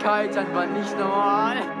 kalt das war nicht normal.